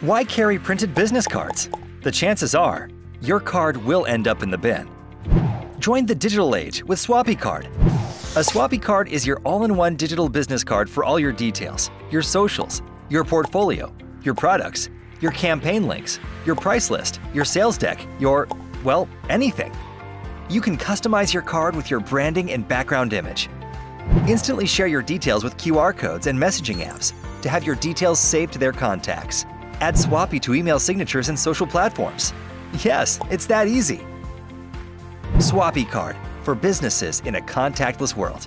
Why carry printed business cards? The chances are your card will end up in the bin. Join the digital age with Swoppi Card. A Swoppi Card is your all in one digital business card for all your details, your socials, your portfolio, your products, your campaign links, your price list, your sales deck, your, well, anything. You can customize your card with your branding and background image. Instantly share your details with QR codes and messaging apps to have your details saved to their contacts. Add Swoppi to email signatures and social platforms. Yes, it's that easy. Swoppi Card for businesses in a contactless world.